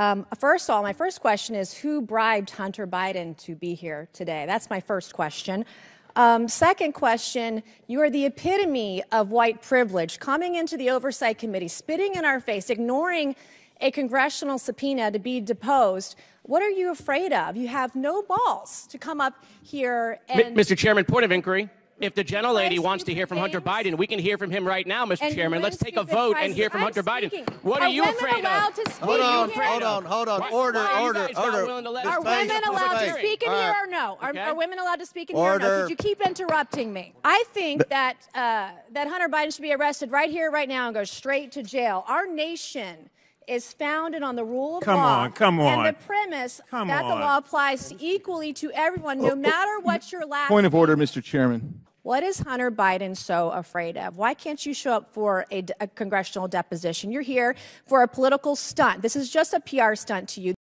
Um, first of all, my first question is who bribed Hunter Biden to be here today? That's my first question. Um, second question you are the epitome of white privilege, coming into the Oversight Committee, spitting in our face, ignoring a congressional subpoena to be deposed. What are you afraid of? You have no balls to come up here and. M- Mr. Chairman, point of inquiry. If the gentlelady wants to hear from Hunter Biden, we can hear from him right now, Mr. Chairman. Let's take a vote and hear from I'm Hunter Biden. What Are are you afraid of? to speak What are you here? afraid Hold on, hold on. Why- Order, why order, order. willing to let This us Are women allowed to speak in here or no? Are, Okay. are women allowed to speak in here or no? Order. Could you keep interrupting me? I think that uh, that Hunter Biden should be arrested right here, right now, and go straight to jail. Our nation is founded on the rule of Come law on, come on. and on. the premise Come that the law applies equally to everyone, no matter what your last. Point of order, Mr. Chairman. What is Hunter Biden so afraid of? Why can't you show up for a, a congressional deposition? You're here for a political stunt. This is just a PR stunt to you.